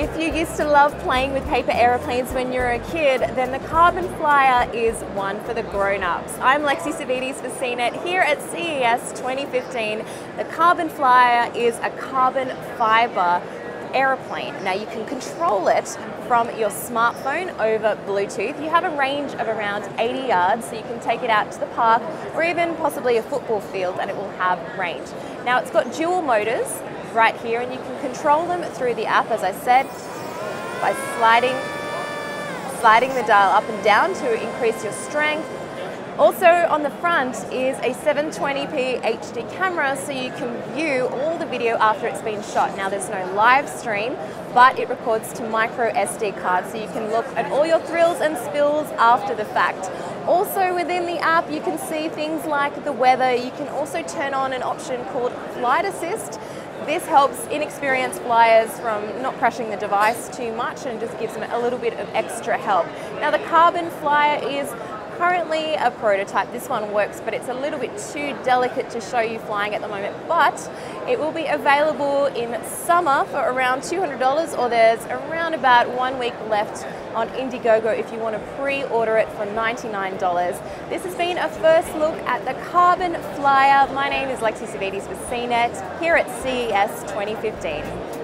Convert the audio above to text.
If you used to love playing with paper aeroplanes when you were a kid, then the Carbon Flyer is one for the grown-ups. I'm Lexy Savvides for CNET here at CES 2015. The Carbon Flyer is a carbon fiber aeroplane. Now you can control it from your smartphone over Bluetooth. You have a range of around 80 yards, so you can take it out to the park or even possibly a football field and it will have range. Now it's got dual motors right here and you can control them through the app, as I said, by sliding, sliding the dial up and down to increase your strength also on the front is a 720p HD camera so you can view all the video after it's been shot. Now there's no live stream, but it records to micro SD cards so you can look at all your thrills and spills after the fact. Also within the app you can see things like the weather. You can also turn on an option called Flight Assist. This helps inexperienced flyers from not crashing the device too much and just gives them a little bit of extra help. Now the Carbon Flyer is currently a prototype. This one works, but it's a little bit too delicate to show you flying at the moment. But it will be available in summer for around $200 or there's around about one week left on Indiegogo if you want to pre-order it for $99. This has been a first look at the Carbon Flyer. My name is Lexy Savvides with CNET here at CES 2015.